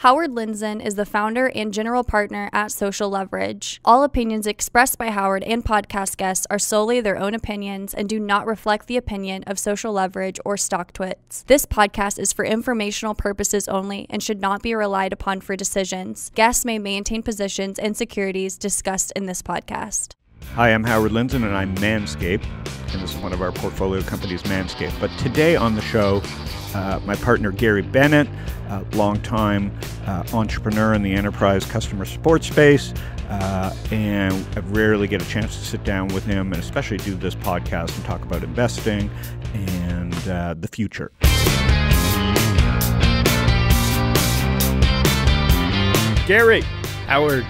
Howard Lindzon is the founder and general partner at Social Leverage. All opinions expressed by Howard and podcast guests are solely their own opinions and do not reflect the opinion of Social Leverage or StockTwits. This podcast is for informational purposes only and should not be relied upon for decisions. Guests may maintain positions and securities discussed in this podcast. Hi, I'm Howard Lindzon and I'm Manscaped, and this is one of our portfolio companies, Manscaped. But today on the show, uh, my partner Gary Benitt, uh, longtime uh, entrepreneur in the enterprise customer support space, uh, and I rarely get a chance to sit down with him and especially do this podcast and talk about investing and uh, the future. Gary, Howard.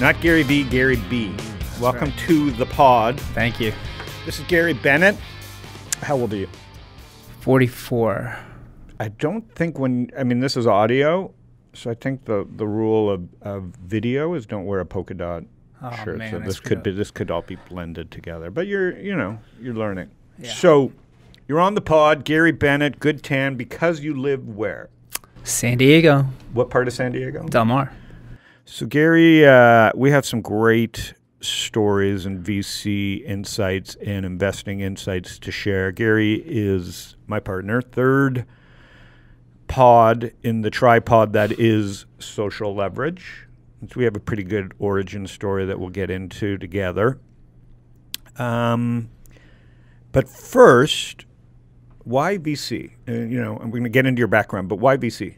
not Gary B, Gary B. Welcome right. to the pod. Thank you. This is Gary Benitt. How old are you? 44. I don't think when I mean this is audio, so I think the the rule of, of video is don't wear a polka dot Oh, shirt. man, so this could up. be this could all be blended together. But you're you know you're learning. Yeah. So you're on the pod, Gary Benitt, good tan, because you live where? San Diego. What part of San Diego? Del Mar. So Gary, uh, we have some great stories and VC insights and investing insights to share. Gary is my partner, third pod in the tripod that is social leverage. We have a pretty good origin story that we'll get into together. Um, but first, why VC? Uh, you know, I'm going to get into your background, but why VC?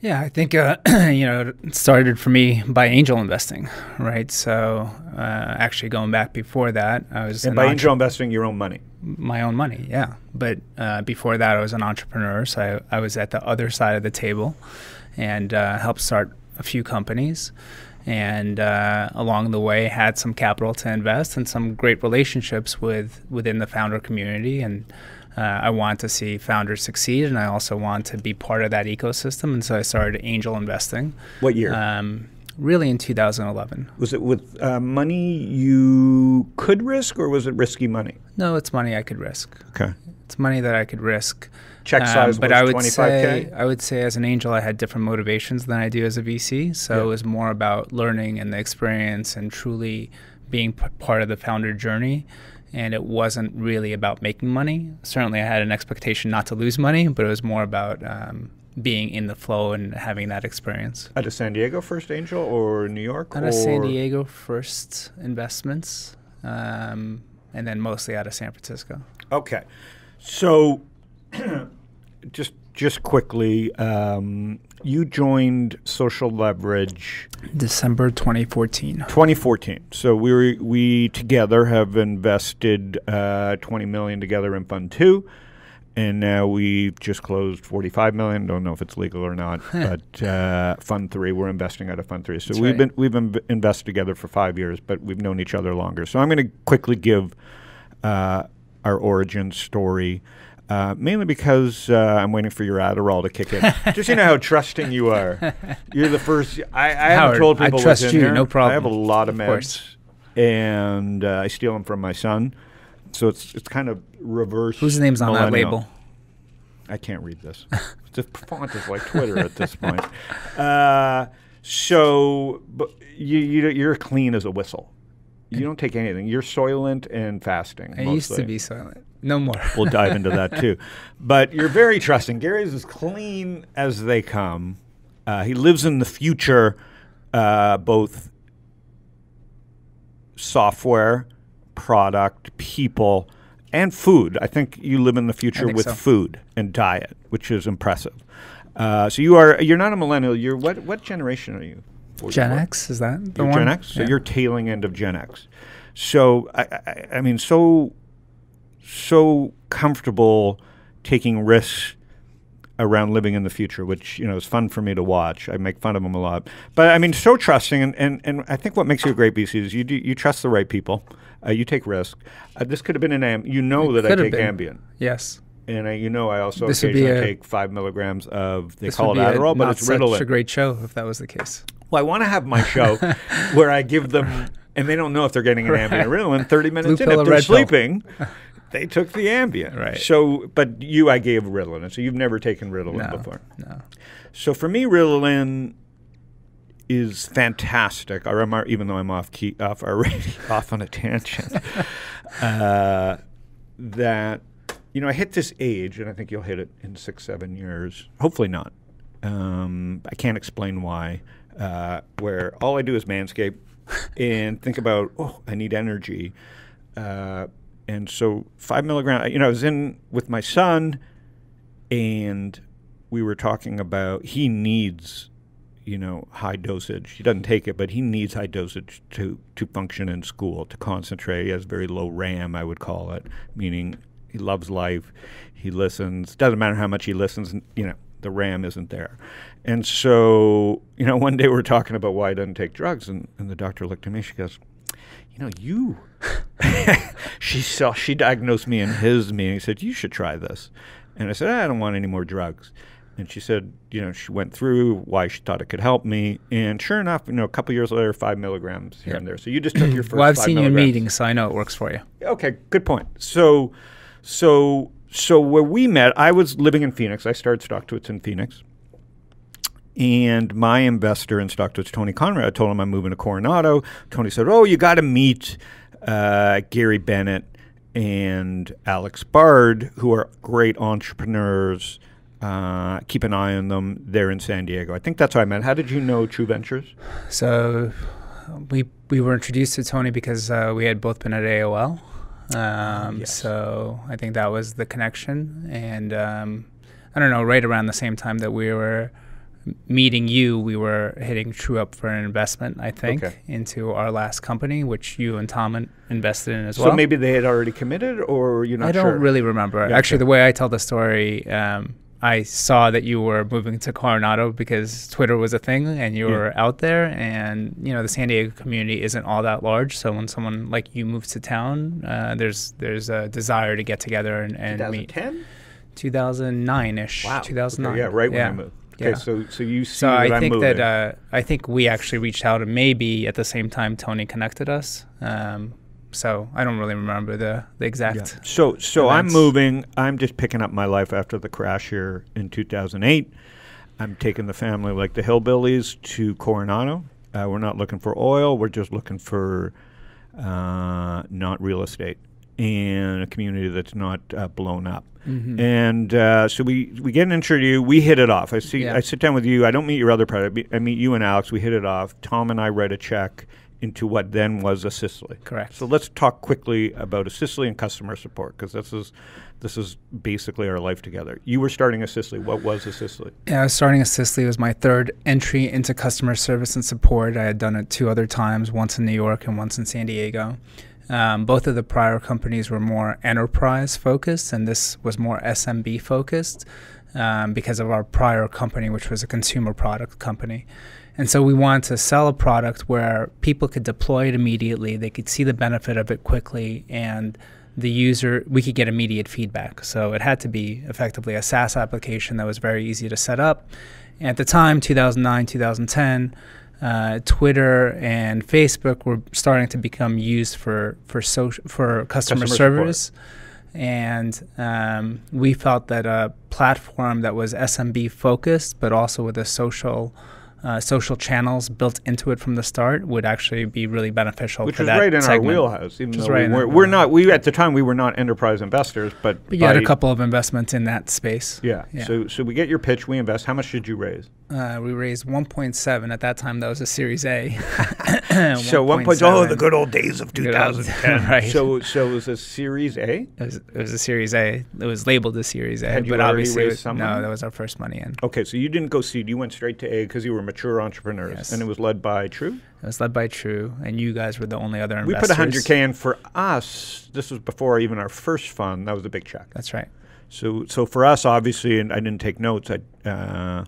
Yeah, I think, uh, you know, it started for me by angel investing, right? So uh, actually going back before that, I was And an by angel investing, your own money. my own money, yeah. But uh, before that, I was an entrepreneur. So I, I was at the other side of the table and uh, helped start a few companies. And uh, along the way, had some capital to invest and some great relationships with within the founder community. And uh, I want to see founders succeed, and I also want to be part of that ecosystem. And so I started angel investing, What year? um, really in 2011. Was it with uh, money you could risk, or was it risky money? No, it's money I could risk. Okay. It's money that I could risk. Check size, Um, size but was I would 25K? say I would say as an angel I had different motivations than I do as a VC. So Yeah. it was more about learning and the experience and truly being p- part of the founder journey. And it wasn't really about making money. Certainly, I had an expectation not to lose money, but it was more about um, being in the flow and having that experience. Out of San Diego First Angel or New York? Out or of San Diego first investments, um, and then mostly out of San Francisco. Okay. So, just just quickly, um, you joined Social Leverage December 2014. 2014. So we were, we together have invested uh, 20 million together in Fund Two, and now we've just closed 45 million. Don't know if it's legal or not, but uh, Fund Three, we're investing out of Fund Three. So That's we've right. been we've been invested together for five years, but we've known each other longer. So I'm going to quickly give uh, our origin story. Uh, mainly because uh, I'm waiting for your Adderall to kick in. Just you know how trusting you are. You're the first. I, I haven't told I trust what's in you, no problem. I have a lot of Of meds, course. and uh, I steal them from my son. So it's it's kind of reverse. Whose name's on that label? I can't read this. the font is like Twitter at this point. Uh, so, but you, you you're clean as a whistle. You don't take anything. You're soylent and fasting. I used to mostly. be silent. No more. We'll dive into that too. But you're very trusting. Gary's as clean as they come. Uh, he lives in the future, uh, both software, product, people, and food. I think you live in the future with so. food and diet, which is impressive. Uh, so you are you're not a millennial. You're what what generation are you? Gen X is that the You're one? Gen X, so Yeah. you're tailing end of Gen X. So I, I, I mean, so so comfortable taking risks around living in the future, which you know is fun for me to watch. I make fun of them a lot, but I mean, so trusting, and and, and I think what makes you a great VC is you do, you trust the right people. Uh, you take risk. Uh, this could have been an am. You know It that I take been. Ambien, Yes. and I, you know I also This occasionally a- take five milligrams of they call it be a Adderall, but not it's such Ritalin. a great show if that was the case. Well, I want to have my show where I give them, and they don't know if they're getting an Right. Ambien or Ritalin 30 minutes Blue in. If they're sleeping, they took the Ambien. Right. So, but you, I gave Ritalin. So you've never taken Ritalin No, before. no. So for me, Ritalin is fantastic. Or I'm, even though I'm off key, off already, off on a tangent. uh, that you know, I hit this age, and I think you'll hit it in six, seven years. Hopefully not. Um, I can't explain why. Uh, where all I do is manscape and think about, oh, I need energy. Uh, and so five milligram. You know, I was in with my son, and we were talking about he needs, you know, high dosage. He doesn't take it, but he needs high dosage to to function in school, to concentrate. He has very low RAM, I would call it, meaning he loves life. He listens. Doesn't matter how much he listens. You know, the RAM isn't there. And so, you know, one day we are talking about why he doesn't take drugs, and, and the doctor looked at me. She goes, "You know, you." she saw. She diagnosed me in his meeting. Said you should try this, and I said I don't want any more drugs. And she said, you know, she went through why she thought it could help me, and sure enough, you know, a couple years later, five milligrams here Yep. and there. So you just took your first. well, I've seen you in meetings, so I know it works for you. Okay, good point. So, so, so where we met, I was living in Phoenix. I started Stock StockTwits in Phoenix, and my investor in StockTwits, Tony Conrad, I told him I'm moving to Coronado. Tony said, "Oh, you got to meet uh, Gary Benitt and Alex Bard, who are great entrepreneurs." Uh, keep an eye on them. They're in San Diego. I think that's how I met. How did you know True Ventures? So we we were introduced to Tony because uh, we had both been at AOL. Um, yes. So I think that was the connection, and um, I don't know. Right around the same time that we were meeting you, we were hitting True Up for an investment. I think Okay. into our last company, which you and Tom in- invested in as So well. So maybe they had already committed, or you're not I don't really remember. Gotcha. Actually, the way I tell the story, um, I saw that you were moving to Coronado because Twitter was a thing and you Yeah. were out there. And, you know, the San Diego community isn't all that large. So when someone like you moves to town, uh, there's there's a desire to get together and, and meet. 2010. 2009 ish. Wow. 2009. Okay, yeah, right when yeah. I moved. Okay, Yeah. so so you see So that I think that uh, I think we actually reached out and maybe at the same time Tony connected us. Um, so I don't really remember the, the exact. Yeah. So so I'm moving. I'm just picking up my life after the crash here in 2008. I'm taking the family like the hillbillies to Coronado. Uh, we're not looking for oil. We're just looking for uh, not real estate and a community that's not uh, blown up. Mhm. And uh, so we we get an interview. We hit it off. I see. Yeah. I sit down with you. I don't meet your other product. I meet- you and Alex. We hit it off. Tom and I write a check into what then was Assistly. Correct. So let's talk quickly about Assistly and customer support because this is this is basically our life together. You were starting Assistly. What was Assistly? Yeah, I was starting Assistly. It was my third entry into customer service and support. I had done it two other times, once in New York and once in San Diego. Um, both of the prior companies were more enterprise focused, and this was more SMB focused um, because of our prior company, which was a consumer product company. And so we wanted to sell a product where people could deploy it immediately, they could see the benefit of it quickly, and the user, we could get immediate feedback. So it had to be effectively a SaaS application that was very easy to set up. And at the time, 2009, 2010, uh, Twitter and Facebook were starting to become used for for social for customer, Customer support. service, and um, we felt that a platform that was SMB focused, but also with a social uh, social channels built into it from the start, would actually be really beneficial. Which that right in segment. our wheelhouse. Even though right we were, we're not. We at the time we were not enterprise investors, but But you had a couple of investments in that space. Yeah. Yeah. So so we get your pitch. We invest. How much did you raise? Uh, we raised 1.7 at that time. That was a Series A. So one point. Oh, the good old days of Good old- 2010. right. So so it was a Series A. It was, it was a Series A. It was labeled a Series A, Had you but already obviously, was- some no, that was our first money in. Okay, so you didn't go seed. You went straight to A because you were mature entrepreneurs, Yes. and it was led by True. It was led by True, and you guys were the only other investors. We put 100k in for us. This was before even our first fund. That was a big check. That's right. So, so for us, obviously, and I didn't take notes. I, uh,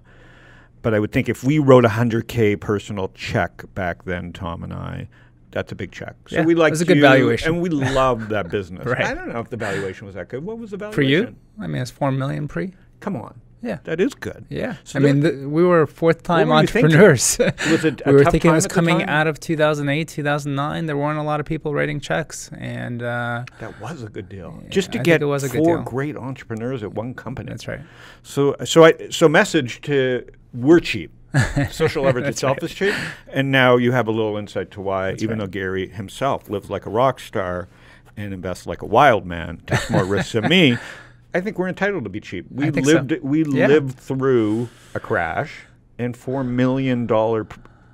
but I would think if we wrote a 100k personal check back then, Tom and I, that's a big check. So Yeah, we was a good valuation. and we loved that business. Right. I don't know if the valuation was that good. What was the valuation? For you, I mean, it's four million pre. Come on. Yeah. That is good. Yeah. So I mean, th- we were fourth time were entrepreneurs. Was it a we were thinking it was coming out of 2008, 2009. There weren't a lot of people writing checks. And uh, That was a good deal. Yeah, Just to I get it was a four great entrepreneurs at one company. that's right. So, so I, so message to we're cheap. Social leverage itself right. is cheap, and now you have a little insight to why, That's even right. though Gary himself lives like a rock star and invests like a wild man, takes more risks than me. I think we're entitled to be cheap. We think so. lived we Yeah. lived through a crash and four million dollar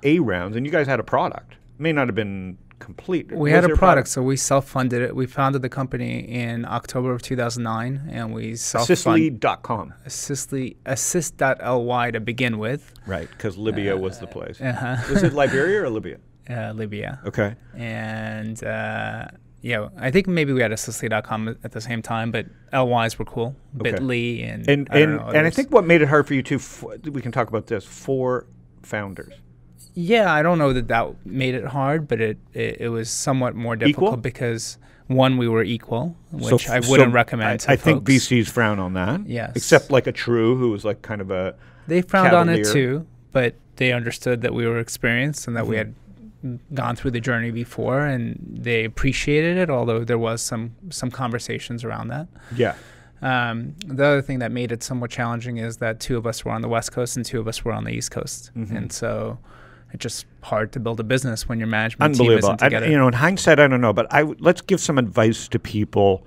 A rounds, and you guys had a product. May not have been complete. We had a there product, so we self-funded it. We founded the company in October of 2009, and we self-funded Assistly.com. Assistly, assist.ly to begin with. Right, because Libya was the place. Uh-huh. Was it Liberia or Libya? Uh, Libya. Okay. And uh, yeah, I think maybe we had assistly.com at the same time, but LYs were cool. Okay. Bitly and And I and know, and I think what made it hard for you too. F- we can talk about this. Four founders. Yeah, I don't know that that made it hard, but it it, it was somewhat more difficult Equal? because one, we were equal, which f- I so wouldn't recommend. I, to I think. VCs frown on that. Yes. Except like a True, who was like kind of a they frowned on it too, but they understood that we were experienced and that we Mhm. had gone through the journey before, and they appreciated it. Although there was some some conversations around that. yeah. Um, the other thing that made it somewhat challenging is that two of us were on the West Coast and two of us were on the East Coast, Mhm. and so it's just hard to build a business when your management team isn't I, together. you know, in hindsight, I don't know, but I w- let's give some advice to people.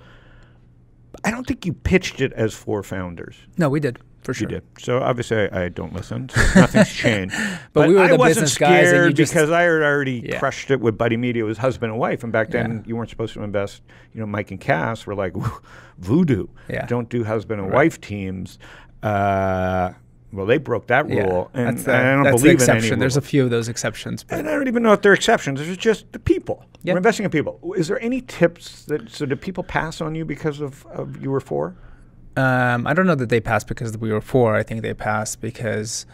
I don't think you pitched it as four founders. no, we did for sure. You did. So obviously, I, I don't listen. So nothing's changed. But we were I the wasn't business guys and you just- because I had already Yeah. crushed it with Buddy Media. It was husband and wife, and back then Yeah. you weren't supposed to invest. You know, Mike and Cass were like voodoo. Yeah. Don't do husband and Right. wife teams. Uh, well, they broke that Yeah, rule, and that's the, I don't that's the believe in any exception. There's a few of those exceptions, but And I don't even know if they're exceptions. There's just the people. Yeah. We're investing in people. Is there any tips that so did people pass on you because of, of you were four? Um, I don't know that they passed because we were four. I think they passed because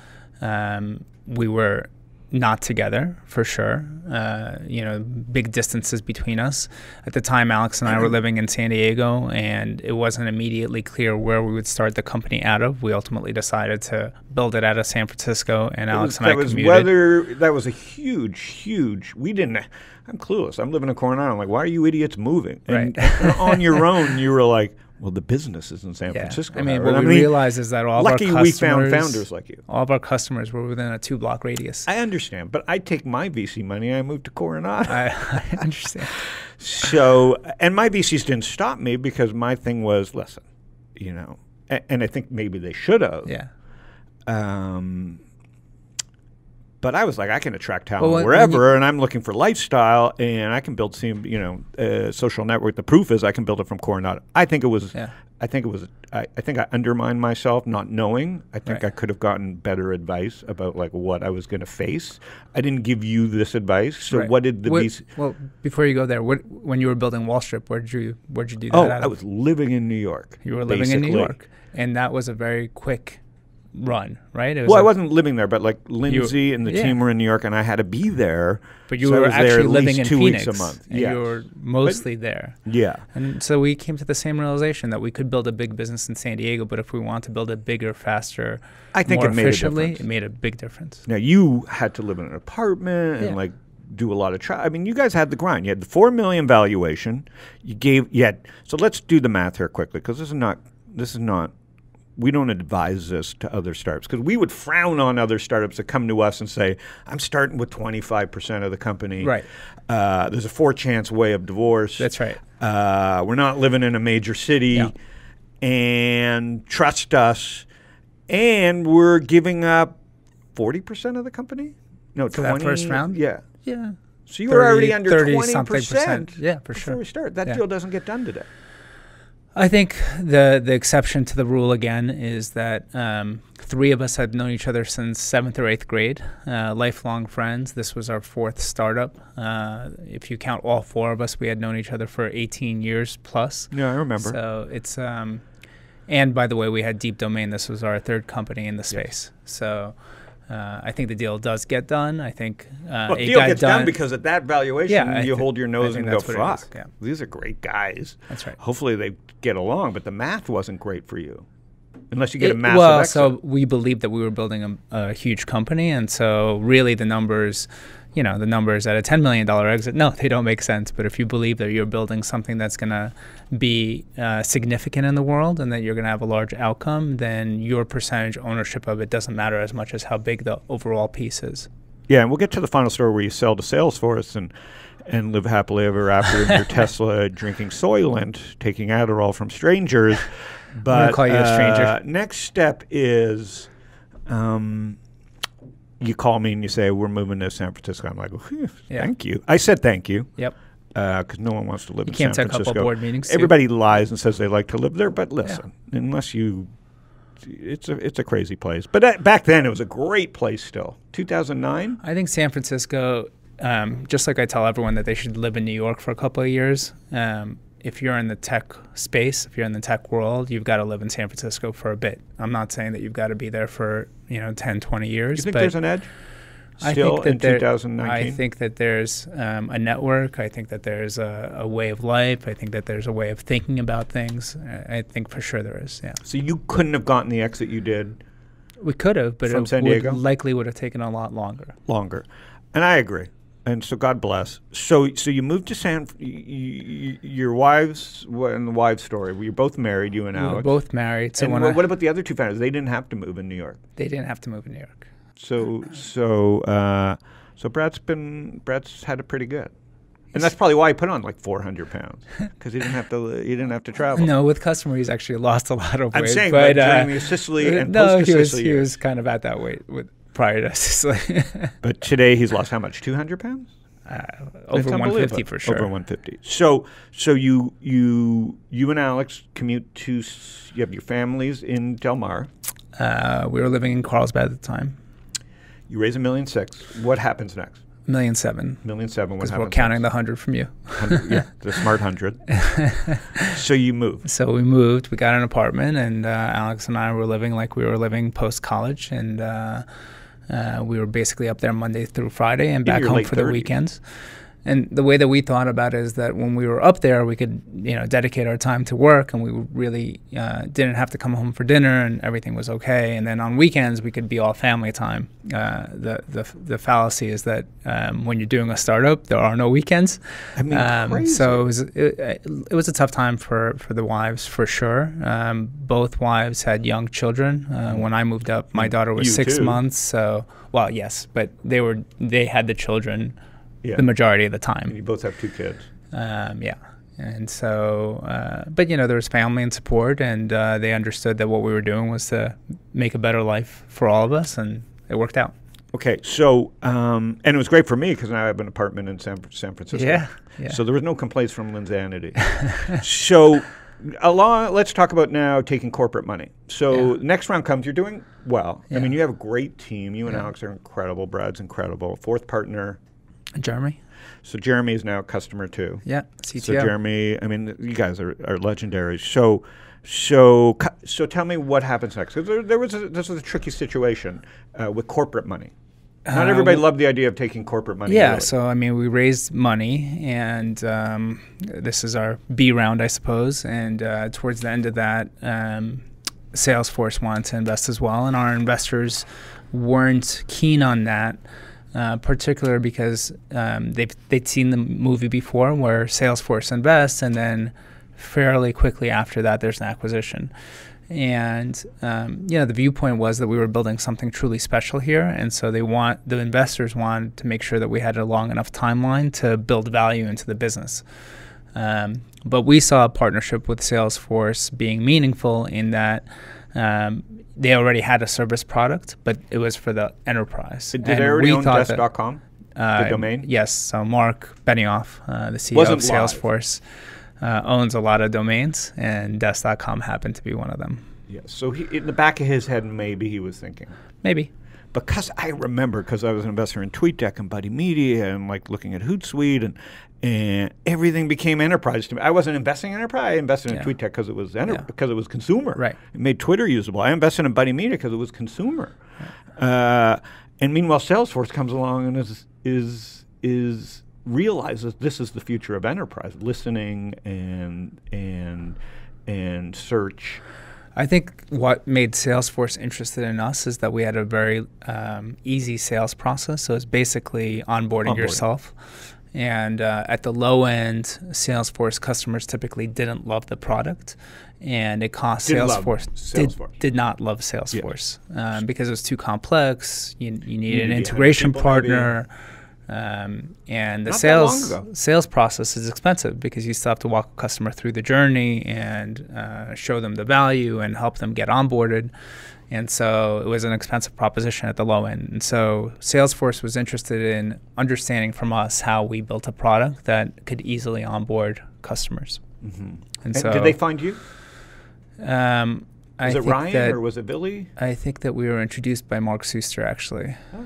um, we were not together for sure. Uh, you know, big distances between us. At the time, Alex and I were living in San Diego, and it wasn't immediately clear where we would start the company out of. We ultimately decided to build it out of San Francisco, and It Alex was- and I that was commuted. whether that was a huge, huge. We didn't. I'm clueless. I'm living in Coronado. I'm like, why are you idiots moving? And, Right. on your own, you were like, well, the business is in San yeah. Francisco. I mean, what we realized is that all lucky of our we found founders like you. all of our customers were within a two-block radius. I understand, but I take my VC money. and I moved to Coronado. I, I understand. So, and my VCs didn't stop me because my thing was, listen, you know, and, and I think maybe they should have. Yeah. Um, but I was like, I can attract talent Well, wherever, and I'm looking for lifestyle, and I can build, some, you know, uh, social network. The proof is I can build it from Coronado. I think it was, Yeah. I think it was, I, I think I undermined myself not knowing. I think Right. I could have gotten better advice about like what I was going to face. I didn't give you this advice. So Right. what did the What-? Well, before you go there, what, when you were building Wall Strip, where did you where did you do that? Oh, I was living in New York. you were living in New. York, and that was a very quick run, right? It was Well, I wasn't living there, but like Lindsay and the yeah. team were in New York, and I had to be there. But you so were actually living in two Phoenix, weeks a month. Yeah, you were mostly there. yeah. And so we came to the same realization that we could build a big business in San Diego, but if we want to build it bigger, faster, I think more it made a efficiently, it made a big difference. Now you had to live in an apartment and like do a lot of tra- I mean, you guys had the grind. You had the four million valuation. You gave you had. So let's do the math here quickly because this is not. This is not. We don't advise this to other startups because we would frown on other startups that come to us and say, "I'm starting with 25 percent of the company. Right. Uh, there's a four chance way of divorce. That's right. Uh, we're not living in a major city, Yeah. and trust us. And we're giving up forty percent of the company. No, For that first round? Yeah. Yeah. So you were already under 30 twenty something percent. percent. Yeah, for before sure. we start. That Yeah. deal doesn't get done today. I think the the exception to the rule again is that um, three of us had known each other since seventh or eighth grade, uh, lifelong friends. This was our fourth startup. Uh, if you count all four of us, we had known each other for 18 years plus. Yeah, I remember. So it's um, and by the way, we had Deep Domain. This was our third company in the space. So. Uh, I think the deal does get done. I think uh, well, it deal gets done. done because at that valuation, Yeah, you thi- hold your nose and go, that's what it is, "Fuck, yeah. these are great guys." That's right. Hopefully, they get along, but the math wasn't great for you. unless you get a It- massive well, exit. so we believed that we were building a, a huge company, and so really the numbers, you know, the numbers at a ten million dollar exit, no, they don't make sense. But if you believe that you're building something that's going to be uh, significant in the world and that you're going to have a large outcome, then your percentage ownership of it doesn't matter as much as how big the overall piece is. Yeah, and we'll get to the final story where you sell to Salesforce and and live happily ever after in your Tesla, drinking Soylent, taking Adderall from strangers. But call you a stranger. uh, next step is, um, you call me and you say we're moving to San Francisco. I'm like, Yeah. thank you. I said thank you Yep. because no one wants to live You in came to San a couple Francisco. board meetings. too. Everybody lies and says they like to live there, but listen, unless you, it's a it's a crazy place. But uh, back then it was a great place. Still, 2009. I think San Francisco, um, just like I tell everyone that they should live in New York for a couple of years. Um, if you're in the tech space, if you're in the tech world, you've got to live in San Francisco for a bit. I'm not saying that you've got to be there for you know 10, 20 years. You think there's an edge? I Still think that in there- 2019. I think that there's um, a network. I think that there's a, a way of life. I think that there's a way of thinking about things. I I think for sure there is. Yeah, so you couldn't have gotten the exit you did we could have, but From it San would likely would have taken a lot longer. longer, and I agree. And so God bless. So so you moved to San. y- y- y- your wives what and the wives story. You're both married, you and We were Alex. both married, so and when wha- I, what about the other two families? They didn't have to move in New York. they didn't have to move in New York. So so uh, so Brad's been Brad's had it pretty good, and that's probably why he put on like 400 pounds because he didn't have to he didn't have to travel. No, with customer, he's actually lost a lot of weight. I'm saying, but but uh, during the Assistly and no, he was he was kind of at that weight with prior to Assistly. But today he's lost how much? 200 pounds. uh, over 150 for sure. Over 150. So, so you you you and Alex commute to you have your families in Del Mar. Uh, we were living in Carlsbad at the time. You raise a million six. What happens next? Million seven. Million seven. Because we're counting the hundred from you. Hundred- yeah, the smart hundred. so you move. So we moved. We got an apartment, and uh, Alex and I were living like we were living post college, and uh, we were basically up there Monday through Friday and back home for the weekends. And the way that we thought about it is that when we were up there, we could, you know, dedicate our time to work, and we really uh, didn't have to come home for dinner, and everything was okay. And then on weekends, we could be all family time. Uh, the the the fallacy is that um, when you're doing a startup, there are no weekends. I mean, Um, crazy. so it was it, it was a tough time for, for the wives for sure. Um, both wives had young children. Uh, when I moved up, my daughter was You six too. months. So well, yes, but they were they had the children yeah. the majority of the And time. you both have two kids. Um, yeah. And so, uh, but you know, there was family and support, and uh, they understood that what we were doing was to make a better life for all of us, and it worked out. Okay, so um, and it was great for me because now I have an apartment in San, San Francisco. Yeah, yeah. So there was no complaints from Lindzanity. so, along, let's talk about now taking corporate money. So Yeah. next round comes, you're doing well. I mean, you have a great team. You and Yeah. Alex are incredible. Brad's incredible. Fourth partner. Jeremy, So Jeremy is now a customer too. yeah, CTO. So Jeremy, I mean, you guys are, are legendary. So, so, so tell me what happens next. there, there was a, this was a tricky situation uh, with corporate money. Not Uh, everybody w- loved the idea of taking corporate money. Yeah, really. so I mean, we raised money, and um, this is our B round, I suppose. And uh, towards the end of that, um, Salesforce wanted to invest as well, and our investors weren't keen on that, uh, particularly because um, they've they'd seen the movie before, where Salesforce invests, and then fairly quickly after that, there's an acquisition. And um, you know, the viewpoint was that we were building something truly special here, and so they want the investors wanted to make sure that we had a long enough timeline to build value into the business. Um, but we saw a partnership with Salesforce being meaningful in that um, they already had a service product, but it was for the enterprise. Did And they already own Desk.com? uh, domain? Yes. So Mark Benioff, uh, the CEO Wasn't of. Salesforce, uh, owns a lot of domains, and Desk.com happened to be one of them. Yes. So he, in the back of his head, maybe he was thinking. Maybe. Because I remember, because I was an investor in TweetDeck and Buddy Media and like looking at Hootsuite and and everything became enterprise to me. I wasn't investing in enterprise. I invested in Yeah. TweetDeck because it was enter- Yeah. because it was consumer. Right. It made Twitter usable. I invested in Buddy Media because it was consumer. Uh, and meanwhile, Salesforce comes along and is is is realizes this is the future of enterprise, listening and and and search. I think what made Salesforce interested in us is that we had a very um, easy sales process. So it's basically onboarding, Onboarding. yourself. And uh, at the low end, Salesforce customers typically didn't love the product, and it cost Didn't Salesforce Salesforce. Did, did not love Salesforce um, because it was too complex. You, you need need an integration 100 maybe. partner. Um, and the Not sales sales process is expensive because you still have to walk a customer through the journey and uh, show them the value and help them get onboarded. And so it was an expensive proposition at the low end. And so Salesforce was interested in understanding from us how we built a product that could easily onboard customers. Mm-hmm. And, And so did they find you? um, I Was it think Ryan that, or was it Billy? I think that we were introduced by Mark Suster actually. Oh.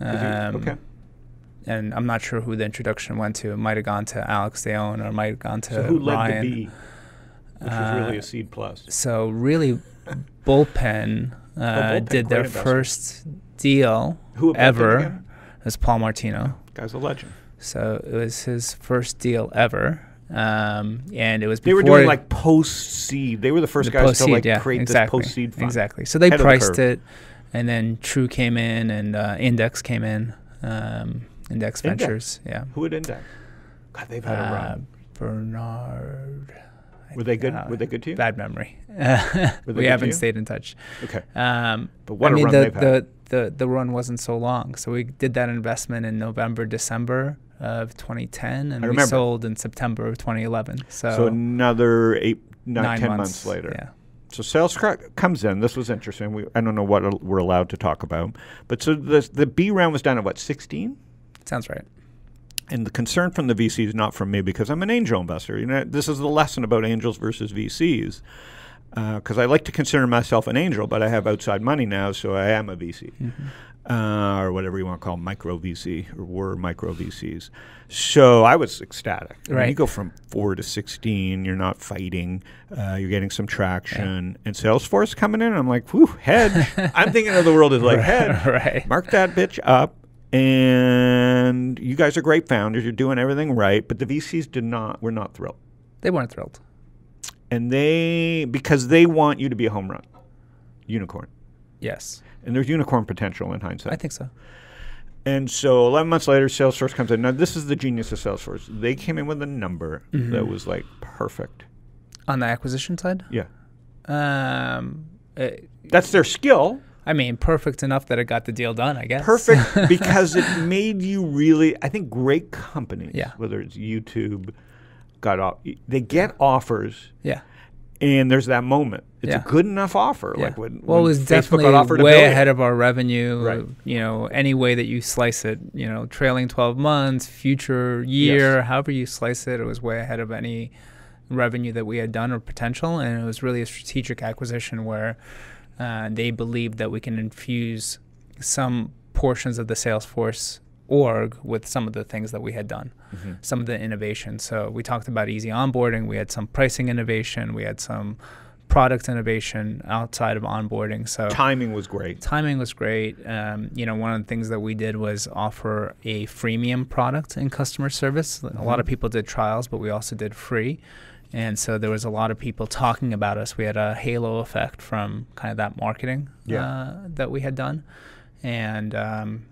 Um, okay. and I'm not sure who the introduction went to. It might have gone to Alex Dayon or it might have gone to So who led Ryan. the B, which was really Uh, a seed plus? So really, Bullpen, uh, Oh, Bullpen, did their investment. first deal Who ever. was Paul Martino. Guy's a legend. So it was his first deal ever, um, and it was They were before doing like post seed. They were the first the guys to like yeah, create exactly, this post seed fund. Exactly. So they Ahead of the priced it, and then True came in, and uh, Index came in. Um, Index Index. Ventures, yeah. Who would index? God, they've had a Uh, run. Bernard. Were they good? uh, Were they good to you? Bad memory. We haven't stayed in touch. Okay, Um, but what I a mean, run the, they've had. the, the, the run wasn't so long. So we did that investment in November, December of 2010, and we sold in September of 2011. So, so another eight, nine, nine ten months, months, later. Yeah. So sales comes in. This was interesting. We, I don't know what we're allowed to talk about, but so the the B round was done at what sixteen. Sounds right. And the concern from the VCs, not from me, because I'm an angel investor. You know, this is the lesson about angels versus VCs. Because I like to consider myself an angel, but I have outside money now, so I am a VC, uh, or whatever you want to call 'em, micro VC, or were micro VCs. So I was ecstatic. I mean, you go from four to 16, you're not fighting, uh, you're getting some traction, and Salesforce coming in, I'm like, whew, head. I'm thinking of the world as like head. right. Mark that bitch up. And you guys are great founders. You're doing everything right. But the VCs did not, were not thrilled. They weren't thrilled. And they, because they want you to be a home run, unicorn. Yes. And there's unicorn potential in hindsight. I think so. and so 11 months later, Salesforce comes in. Now, this is the genius of Salesforce. They came in with a number Mm-hmm. that was like perfect. On the acquisition side, Yeah. um, uh, That's their skill. I mean, perfect enough that it got the deal done. I guess. Perfect because it made you really, I think, great companies, Yeah. whether it's YouTube, got off, they get offers yeah. and there's that moment. It's Yeah. a good enough offer. Yeah. Like when, well, it was Facebook definitely got offered way ahead of our revenue. Right. You know, any way that you slice it, you know, trailing 12 months, future year, however you slice it, it was way ahead of any revenue that we had done or potential. And it was really a strategic acquisition where uh, they believed that we can infuse some portions of the Salesforce org with some of the things that we had done, Mm-hmm. some of the innovation. So we talked about easy onboarding. We had some pricing innovation. We had some product innovation outside of onboarding. So Timing was great. timing was great. Um, you know, one of the things that we did was offer a freemium product in customer service. A lot Mm-hmm. of people did trials, but we also did free. And so there was a lot of people talking about us. We had a halo effect from kind of that marketing Yeah. uh, that we had done. And, um,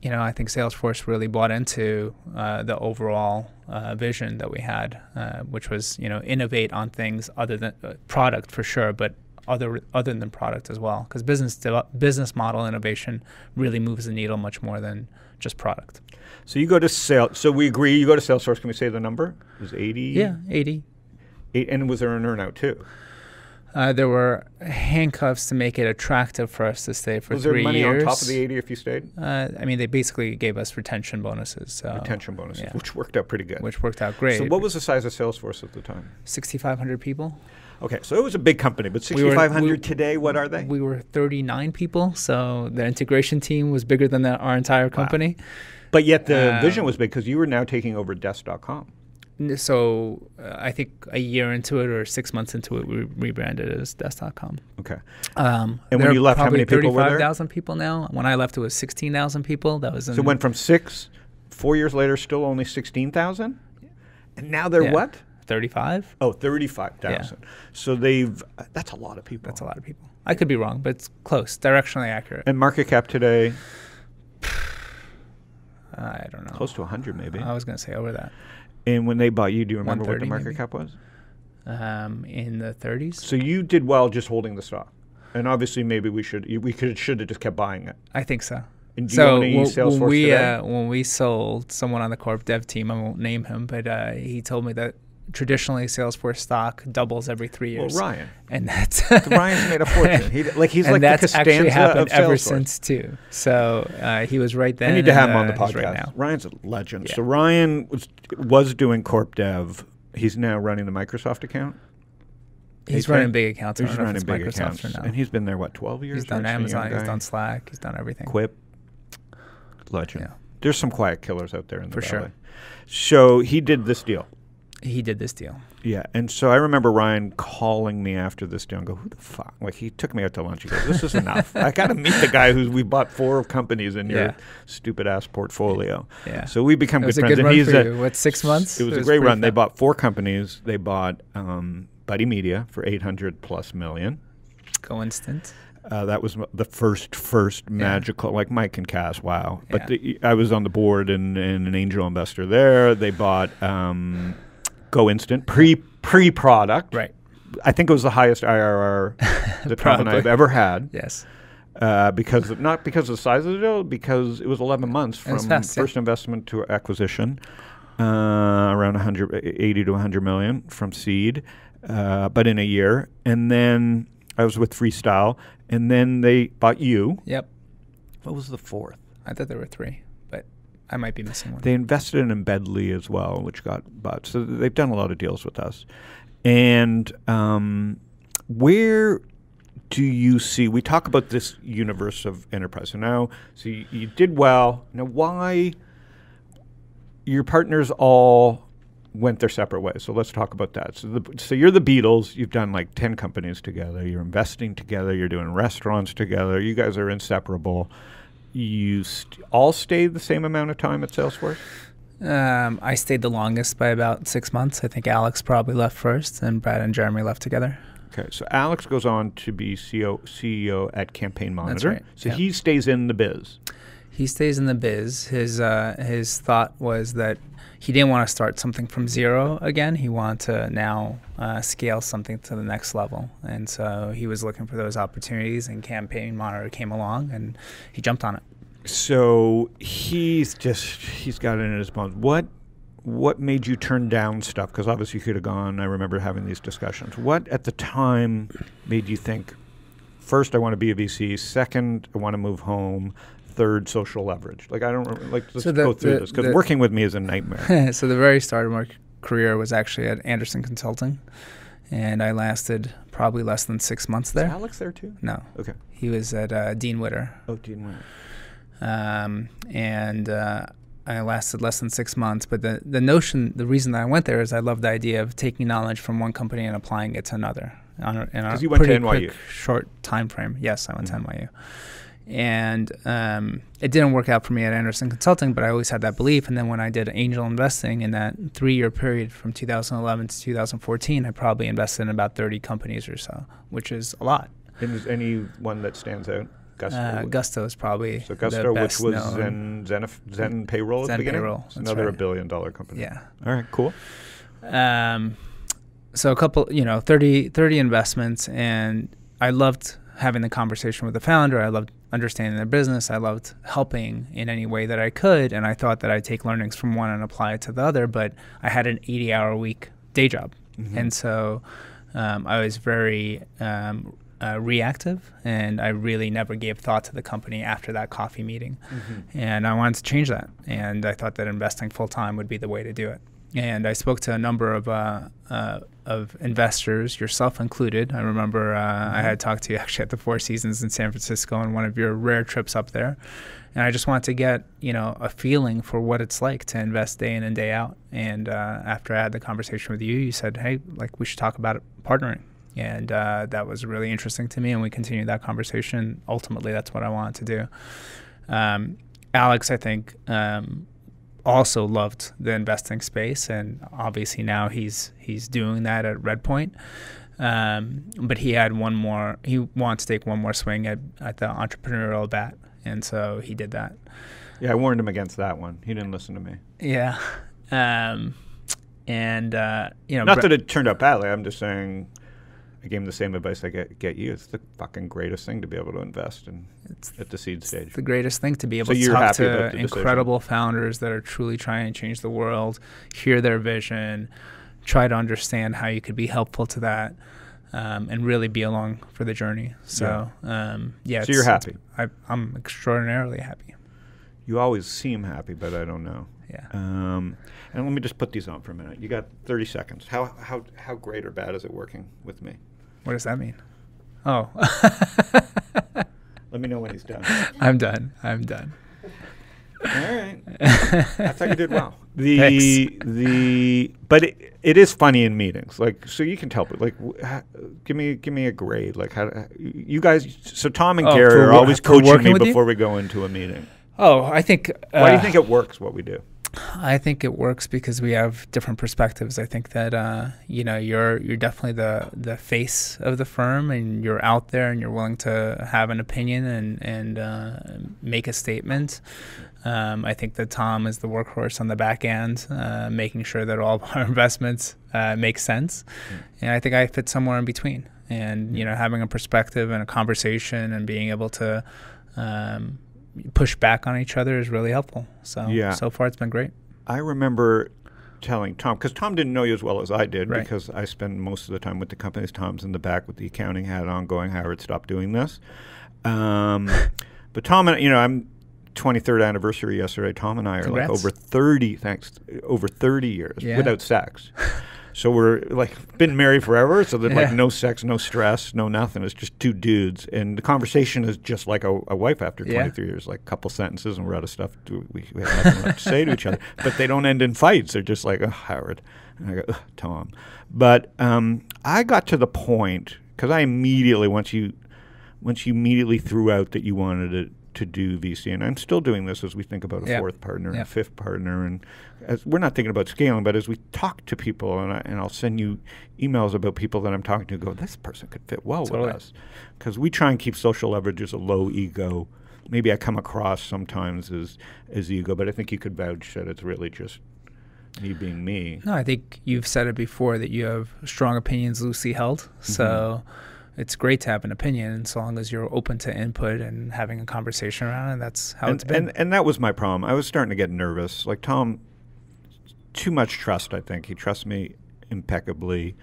you know, I think Salesforce really bought into uh, the overall uh, vision that we had, uh, which was, you know, innovate on things other than uh, product for sure, but other other than product as well. Because business business model innovation really moves the needle much more than just product. So you go to sales. So we agree. You go to Salesforce. Can we say the number? It was 80? Yeah, eighty. Eight, and was there an earnout too? Uh, there were handcuffs to make it attractive for us to stay for was there three money years. on top of the 80 if you stayed? Uh, I mean, they basically gave us retention bonuses, so, Retention bonuses, yeah. which worked out pretty good. which worked out great. So what was the size of Salesforce at the time? 6,500 people? Okay, so it was a big company, but We were- 6,500 we- today, what are they? We were 39 people, so the integration team was bigger than the, our entire company. but yet the Um, vision was big because you were now taking over Desk.com. So uh, I think a year into it or six months into it, we rebranded it as Desk.com. Okay. Um, And when you left, how many people were there? 35,000 people now. When I left, it was 16,000 people. That was So it went from six, four years later, still only 16,000? And now they're Yeah. what? 35. Oh, 35,000. So they've, that's a lot of people. That's a lot of people. I could be wrong, but it's close, directionally accurate. And market cap today, I don't know. close to 100 maybe. I was going to say over that. And when they bought you, do you remember what the market maybe. cap was? Um, in the 30s. So you did well just holding the stock. And obviously, maybe we should we could should have just kept buying it. I think so. And do you So own any when, we uh, when we sold someone on the corp dev team, I won't name him, but uh, he told me that traditionally Salesforce stock doubles every three years. well, Ryan. and that's Ryan's made a fortune. He, like he's and like that's the actually Costanza happened of ever since too. So uh, he was right then. I need to and, have him on the uh, podcast. right now. Ryan's a legend. Yeah. So Ryan was was doing corp dev. He's now running the Microsoft account. He's running big accounts. He's don't know if running big Microsoft accounts, and he's been there what twelve years. He's done right? So young Amazon. He's done Slack. He's done everything. Quip. Legend. Yeah. There's some quiet killers out there in the For sure. So he did this deal. He did this deal. Yeah, and so I remember Ryan calling me after this deal and go, "Who the fuck?" Like he took me out to lunch. He goes, "This is enough. I got to meet the guy who we bought four companies in your stupid ass portfolio." Yeah. So we become It was good a friends. good and run he's for a- you. What, six months? It was It a great run. They bought four companies. They bought um, Buddy Media for eight hundred plus million. GoInstant. Uh, that was the first, first magical, like Mike and Cass. Wow! But Yeah. the, I was on the board and, and an angel investor there. They bought um, GoInstant pre pre product. Right. I think it was the highest IRR the company Probably. I've ever had. Yes. Uh, because of, not because of the size of the deal, because it was 11 months from fast, yeah. first investment to acquisition, uh, around 180 to 100 million from seed, uh, but in a year. And then I was with Freestyle, and then they bought you. Yep. What was the fourth? I thought there were three, I might be missing one. They invested in Embedly as well, which got bought. So they've done a lot of deals with us. And um, where do you see? We talk about this universe of enterprise. So now, so you, you did well. Now, why? Your partners all went their separate ways. So let's talk about that. So, the, so you're the Beatles. You've done like ten companies together. You're investing together. You're doing restaurants together. You guys are inseparable. You st- all stayed the same amount of time at Salesforce. Um, I stayed the longest by about six months. I think Alex probably left first, and Brad and Jeremy left together. Okay, so Alex goes on to be CEO, CEO at Campaign Monitor. right, So yeah. he stays in the biz. He stays in the biz. His uh, his thought was that he didn't want to start something from zero again. He wanted to now uh, scale something to the next level, and so he was looking for those opportunities. And Campaign Monitor came along, and he jumped on it. So he's just he's got it in his bones. What what made you turn down stuff? Because obviously you could have gone. I remember having these discussions. What at the time made you think? First, I want to be a VC. Second, I want to move home. Third, social leverage. Like I don't like. Let's So the- go through the- this because working with me is a nightmare. so the very start of my career was actually at Andersen Consulting, and I lasted probably less than six months there. Alex there too? No, Okay. he was at uh, Dean Witter, Oh, Dean Wayne. um, and uh, I lasted less than six months. But the the notion, the reason that I went there is I love the idea of taking knowledge from one company and applying it to another. On a, in a 'Cause you went to pretty NYU. quick, short time frame. Yes, I went Mhm. to NYU, and um, it didn't work out for me at Andersen Consulting. But I always had that belief. And then when I did angel investing in that three year period from 2011 to 2014, I probably invested in about 30 companies or so, which is a lot. And is any one that stands out? Gusto. Uh, Gusto is probably So the Gusto, which was known. Zen, Zen, Zen Payroll at Zen the beginning. Payroll, It's another right. a billion dollar company. Yeah. All right, cool. Um, so a couple, you know, 30, 30 investments, and I loved having the conversation with the founder. I loved understanding their business. I loved helping in any way that I could, and I thought that I'd take learnings from one and apply it to the other. But I had an eighty-hour a week day job, Mhm. and so um, I was very um, uh, reactive, and I really never gave thought to the company after that coffee meeting. Mm-hmm. And I wanted to change that. And I thought that investing full time would be the way to do it. And I spoke to a number of uh, uh, of investors, yourself included. I remember uh, I had talked to you actually at the Four Seasons in San Francisco on one of your rare trips up there. And I just wanted to get you know a feeling for what it's like to invest day in and day out. And uh, after I had the conversation with you, you said, "Hey, like we should talk about partnering." And uh, that was really interesting to me, and we continued that conversation. Ultimately, that's what I wanted to do. Um, Alex, I think, um, also loved the investing space, and obviously now he's he's doing that at Redpoint. Um, but he had one more. He wants to take one more swing at, at the entrepreneurial bat, and so he did that. Yeah, I warned him against that one. He didn't listen to me. Yeah, um, and uh, you know, Not that it turned out badly. I'm just saying, I gave him the same advice I get get you. It's the fucking greatest thing to be able to invest in at the seed stage. the greatest thing to be able So to talk to the decision? incredible founders that are truly trying to change the world, hear their vision, try to understand how you could be helpful to that, um, and really be along for the journey. So, um, yeah. So you're happy. I, I'm extraordinarily happy. You always seem happy, but I don't know. Yeah. Um, and let me just put these on for a minute. You got 30 seconds. How how how great or bad is it working with me? What does that mean? Oh, Let me know when he's done. I'm done. I'm done. All right. I thought you did well. The Thanks. the but it, it is funny in meetings. Like so you can tell but like wh- ha- give me give me a grade. Like how you guys so Tom and Oh, Gary are always coaching me with you? before we go into a meeting. Oh, I think. Why do you uh, think it works what we do? I think it works because we have different perspectives. I think that uh, you know you're you're definitely the the face of the firm, and you're out there, and you're willing to have an opinion and and uh, make a statement. Um, I think that Tom is the workhorse on the back end, uh, making sure that all of our investments uh, make sense. And I think I fit somewhere in between. And you know, having a perspective and a conversation, and being able to um, push back on each other is really helpful. So Yeah. so far it's been great. I remember telling Tom because Tom didn't know you as well as I did Right. because I spend most of the time with the companies. Tom's in the back with the accounting hat on, going, "Howard, stop doing this." Um, but Tom and you know, I'm 23rd anniversary yesterday. Tom and I are Congrats. like over 30, thanks, over 30 years Yeah. without sex. So we're like been married forever. So there's like no sex, no stress, no nothing. It's just two dudes, and the conversation is just like a, a wife after Yeah. 23 years. Like a couple sentences, and we're out of stuff. To, we, we have nothing left to say to each other. But they don't end in fights. They're just like, oh, Howard, and I go, "Ugh, Tom. But um, I got to the point because I immediately once you once you immediately threw out that you wanted to, to do VC, and I'm still doing this as we think about a Yeah. fourth partner and a fifth partner, and as we're not thinking about scaling, but as we talk to people, and, I, and I'll send you emails about people that I'm talking to, go, this person could fit well Totally. with us, because we try and keep social leverage as a low ego. Maybe I come across sometimes as as ego, but I think you could vouch that it's really just me being me. No, I think you've said it before that you have strong opinions loosely held. Mm-hmm. So it's great to have an opinion as long as you're open to input and having a conversation around it. That's how and, it's been. And, and that was my problem. I was starting to get nervous. Like Tom, too much trust. I think he trusts me impeccably.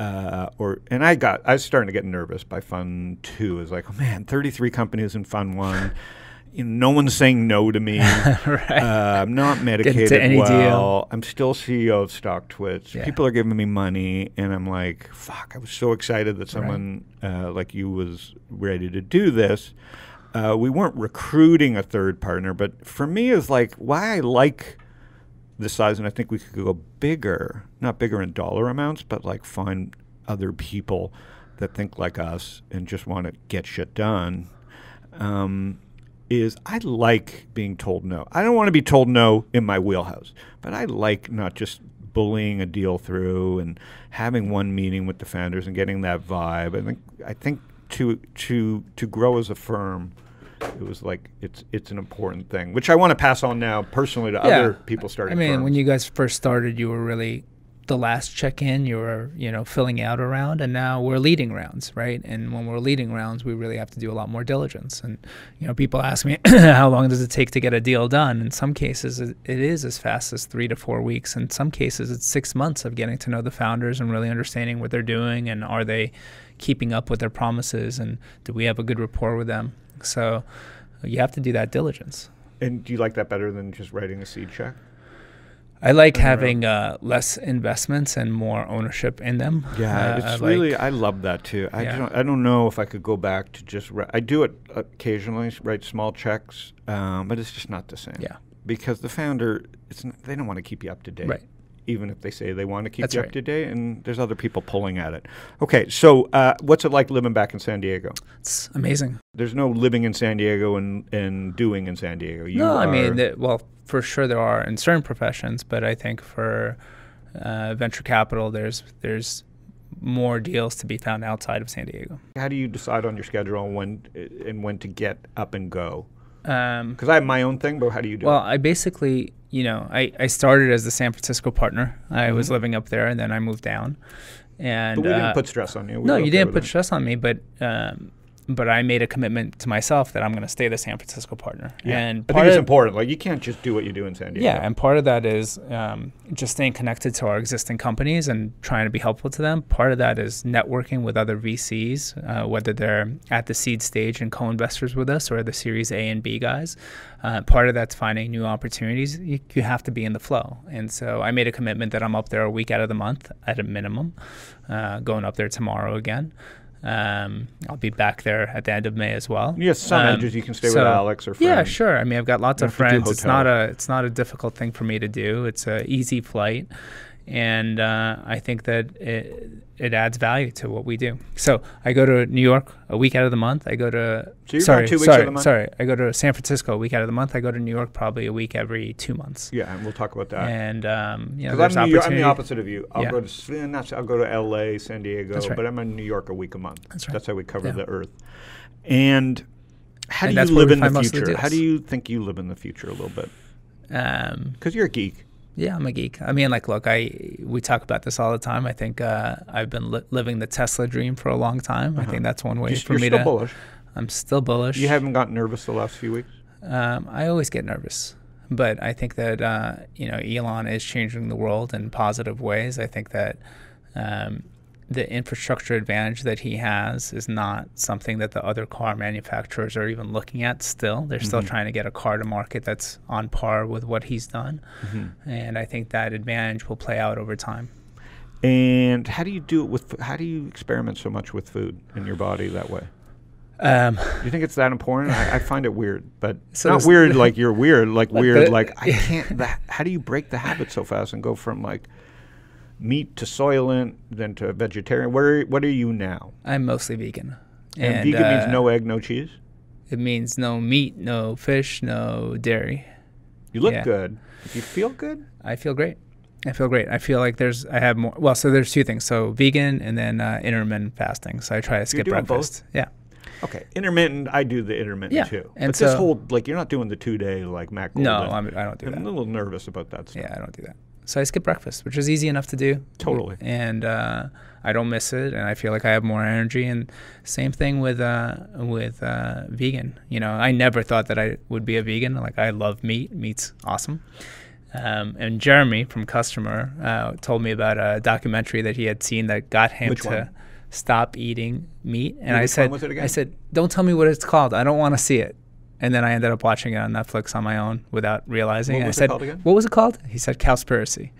Uh, or and I got I was starting to get nervous by Fund Two. was like, oh man, thirty three companies in Fund One. You know, no one's saying no to me. right. Uh, I'm not medicated any well. deal. I'm still CEO of StockTwits. Yeah. People are giving me money, and I'm like, fuck. I was so excited that someone uh, like you was ready to do this. Uh, we weren't recruiting a third partner, but for me, is like why I like the size, and I think we could go bigger, not bigger in dollar amounts, but like find other people that think like us and just want to get shit done. Um, is I like being told no. I don't want to be told no in my wheelhouse, but I like not just bullying a deal through and having one meeting with the founders and getting that vibe. I think I think to to to grow as a firm, it was like it's it's an important thing, which I want to pass on now personally to Yeah. other people starting. I mean, firms. when you guys first started, you were really the last check-in. You were, you know, filling out a round, and now we're leading rounds, right? And when we're leading rounds, we really have to do a lot more diligence. And you know, people ask me, how long does it take to get a deal done? In some cases, it it is as fast as three to four weeks. In some cases, it's six months of getting to know the founders and really understanding what they're doing and are they keeping up with their promises and do we have a good rapport with them? So you have to do that diligence. and do you like that better than just writing a seed check? I like in a row. having uh, less investments and more ownership in them. Yeah, Uh, it's I like- really I love that too. I Yeah. don't I don't know if I could go back to just I do it occasionally, write small checks, um, but it's just not the same. Yeah. because the founder it's n- they don't want to keep you up to date. Right. Even if they say they want to keep That's you right. up to date, and there's other people pulling at it. Okay, so uh, what's it like living back in San Diego? It's amazing. There's no living in San Diego and, and doing in San Diego. You no, I mean, that, well, for sure there are in certain professions, but I think for uh, venture capital, there's there's more deals to be found outside of San Diego. how do you decide on your schedule and when and when to get up and go? Um, Because I have my own thing, but how do you do well, it? I basically, you know, I, I started as the San Francisco partner. I was living up there, and then I moved down. And Mm-hmm. But we uh, didn't put stress on you. We no, you didn't put it. stress on me, but um, but I made a commitment to myself that I'm going to stay the San Francisco partner. Yeah. And I part think it's important. Like you can't just do what you do in San Diego. Yeah, and part of that is um, just staying connected to our existing companies and trying to be helpful to them. Part of that is networking with other VCs, uh, whether they're at the seed stage and co-investors with us or the Series A and B guys. Uh, part of that's finding new opportunities. You, you have to be in the flow, and so I made a commitment that I'm up there a week out of the month at a minimum. Uh, going up there tomorrow again. Um, I'll be back there at the end of May as well. Have some Um, edges. You can stay with Alex or friends. yeah, sure. I mean, I've got lots You of don't have to do friends. It's not a it's not a difficult thing for me to do. It's a easy flight, and uh, I think that it it adds value to what we do. So I go to New York a week out of the month. I go to So sorry two weeks sorry out of the month? sorry. I go to San Francisco a week out of the month. I go to New York probably a week every two months. Yeah, and we'll talk about that. And um, you know, there's I'm, New York- I'm the opposite of you. I'll Yeah. go to eh, not, I'll go to L.A., San Diego, right. but I'm in New York a week a month. That's right. That's how we cover Yeah. the Earth. And how And do you live in the of the future? How do you think you live in the future a little bit? Um, Because you're a geek. Yeah, I'm a geek. I mean, like, look, I we talk about this all the time. I think uh, I've been li- living the Tesla dream for a long time. I think that's one way for me still to. bullish. I'm still bullish. You haven't gotten nervous the last few weeks. Um, I always get nervous, but I think that uh, you know Elon is changing the world in positive ways. I think that um, the infrastructure advantage that he has is not something that the other car manufacturers are even looking at. Still, they're still trying to get a car to market that's on par with what he's done, and I think that advantage will play out over time. And how do you do it with? How do you experiment so much with food in your body that way? Um, Do you think it's that important? I, I find it weird, but So not weird like you're weird, like weird the- like I can't. The, how do you break the habit so fast and go from like meat to soylent, then to vegetarian? What are what are you now? I'm mostly vegan. And, vegan uh, means no egg, no cheese. It means no meat, no fish, no dairy. You look yeah. good. You feel good. I feel great. I feel great. I feel like there's I have more. Well, so there's two things. So vegan and then uh, intermittent fasting. So I try to skip doing both? breakfast. Yeah. Okay, intermittent. I do the intermittent Yeah, too. and but this whole like you're not doing the two day like Mac. No, I'm, I don't do that. I'm a little nervous about that stuff. Yeah, I don't do that. So I skip breakfast, which is easy enough to do. Totally. And uh, I don't miss it, and I feel like I have more energy. And same thing with uh, with uh, vegan. You know, I never thought that I would be a vegan. Like I love meat. Meat's awesome. Um, and Jeremy from Kustomer uh, told me about a documentary that he had seen that got him Which to one? stop eating meat. And I said, one was it again? I said, don't tell me what it's called. I don't want to see it. And then I ended up watching it on Netflix on my own without realizing. What And was it I said, called again? "What was it called?" He said, "Cowspiracy."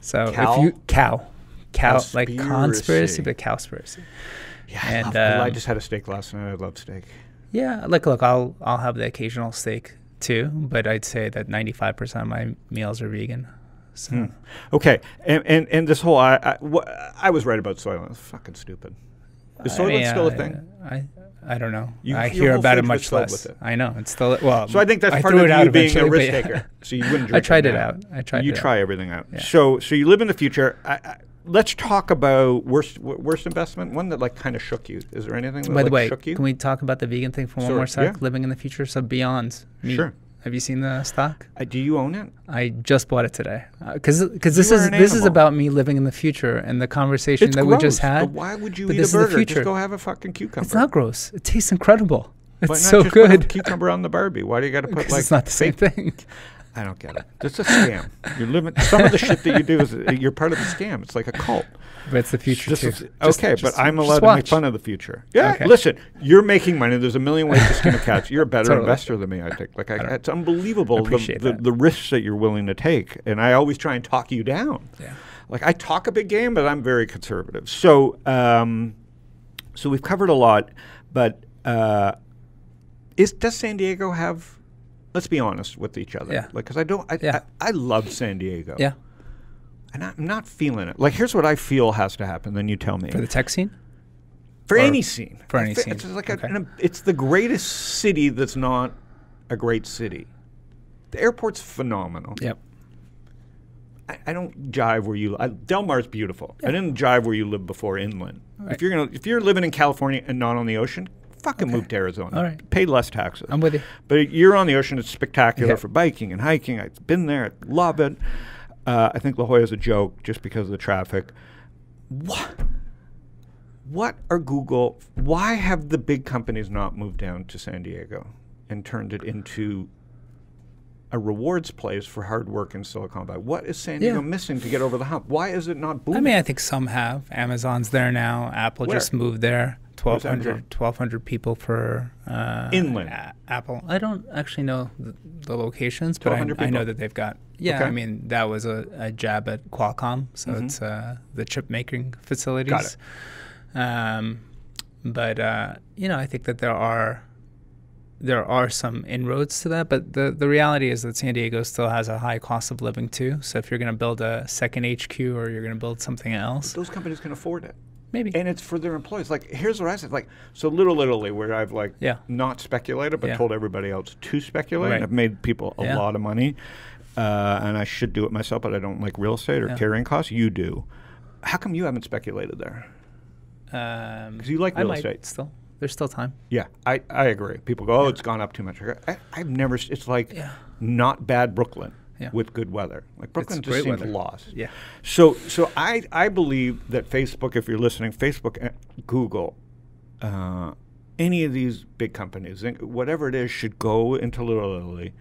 So Cow? if you cow, cow like conspiracy, but cowspiracy. Yeah, I, love, I, I um, just had a steak last night. I love steak. Yeah, like look, I'll I'll have the occasional steak too, but I'd say that ninety five percent of my meals are vegan. So Hmm. Okay, and, and and this whole I I, wha- I was right about Soylent. It's fucking stupid. Is I mean, still a thing? I I don't know. You- I hear about it much less. I know it's still well. So I think that's part of it out you being a risk taker. So you wouldn't drink. I tried it now. out. I tried You it out. try everything out. Yeah. So so you live in the future. I, I, let's talk about worst worst investment. One that like kind of shook you. Is there anything that By the like, way, shook you? can we talk about the vegan thing for one Sure, more sec? yeah. Living in the future, so Beyond Meat. Sure. Have you seen the stock? Uh, do you own it? I just bought it today because because this is an this is about me living in the future and the conversation It's that gross. we just But had. why would you but eat this a is the burger? future. Just go have a fucking cucumber. It's not gross. It tastes incredible. It's so just put a good. cucumber on the Barbie. Why do you got to put like? it's not the same thing. I don't get it. It's a scam. You're living. Some of the shit that you do is you're part of the scam. It's like a cult. But it's the future Just too. Just- okay, just- but I'm allowed to make fun of the future. Yeah, Okay. listen, you're making money. There's a million ways to skin a cat. You're a better Totally. investor than me, I think. Like, I, don't- it's unbelievable the, the, the risks that you're willing to take. And I always try and talk you down. Yeah. Like, I talk a big game, but I'm very conservative. So, um, so we've covered a lot, but uh, is does San Diego have? Let's be honest with each other. Yeah. Like, because I don't. I, Yeah. I, I love San Diego. Yeah. and I'm not feeling it. Like, here's what I feel has to happen. Then you tell me For the tech scene? for or- any scene. for any scene. It's like a, Okay. an- it's the greatest city that's not a great city. The airport's phenomenal. Yep. I, I don't jive where you. I, Del Mar's beautiful. I didn't jive where you lived before inland. Right. If you're gonna, if you're living in California and not on the ocean, fucking move to Arizona. All right. Pay less taxes. I'm with you. But you're on the ocean. It's spectacular Yeah. for biking and hiking. I've been there. I love it. Uh, I think La Jolla is a joke just because of the traffic. What? What are Google? Why have the big companies not moved down to San Diego and turned it into a rewards place for hard work in Silicon Valley? What is San Diego Yeah. missing to get over the hump? Why is it not booming? I mean, I think some have. Amazon's there now. Apple Where? just moved there. Where's 1,200, 1,200 people for uh, Inland. A- Apple. I don't actually know the, the locations, but I, I know that they've got. Yeah, Okay. I mean that was a, a jab at Qualcomm, so Mhm. it's uh, the chip making facilities. Got it. Um, but uh, you know, I think that there are there are some inroads to that, but the, the reality is that San Diego still has a high cost of living too. So if you're going to build a second HQ or you're going to build something else, those companies can afford it. Maybe. and it's for their employees. Like, here's what I said. Like, so Little Italy, where I've like Yeah. not speculated, but Yeah. told everybody else to speculate. Right. I've made people a Yeah. lot of money, uh, and I should do it myself, but I don't like real estate or carrying costs. You do. How come you haven't speculated there? Um, 'Cause you like real estate. still. There's still time. Yeah, I, I agree. People go, oh, it's gone up too much. I, I've never. It's like not bad Brooklyn Yeah. with good weather. Like Brooklyn just seems weather. lost. Yeah. So, so I, I believe that Facebook, if you're listening, Facebook, and Google, uh, any of these big companies, whatever it is, should go into Little Italy,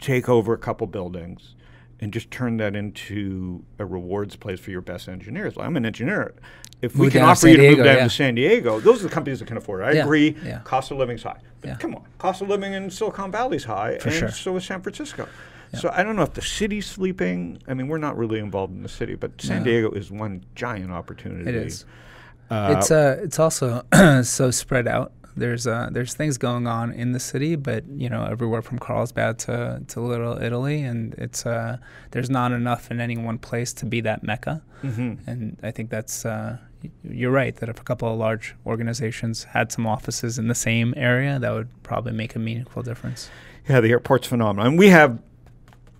take over a couple buildings, and just turn that into a rewards place for your best engineers. Well, I'm an engineer. If we can offer you to Diego, move down yeah. to San Diego, those are the companies that can afford it. I Yeah, agree. yeah. Cost of living's high. But Yeah. come on, cost of living in Silicon Valley's high, For and sure. so is San Francisco. So I don't know if the city's sleeping. I mean, we're not really involved in the city, but San No. Diego is one giant opportunity. It is. Uh, it's uh, it's also so spread out. There's uh, there's things going on in the city, but you know, everywhere from Carlsbad to, to Little Italy, and it's uh, there's not enough in any one place to be that mecca. mhm. And I think that's uh, you're right that if a couple of large organizations had some offices in the same area, that would probably make a meaningful difference. Yeah, the airport's phenomenal, and we have